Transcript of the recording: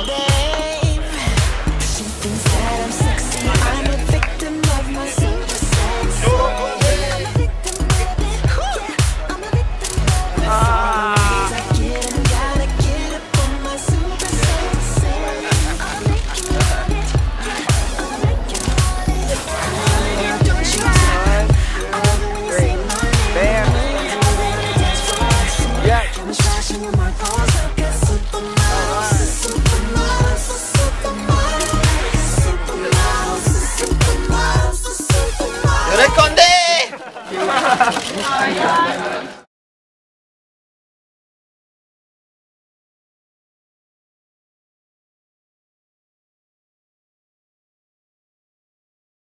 I'm sexy. I'm a victim of my super sex. I'm a victim of. Yeah, I'm a victim of it. I get 'em, gotta get up on my super sex. I'll make you want it. Yeah, I'll make you want it. Don't you stop. I love it when you say my name. Come on, dance floor. Got me flashing with my deh!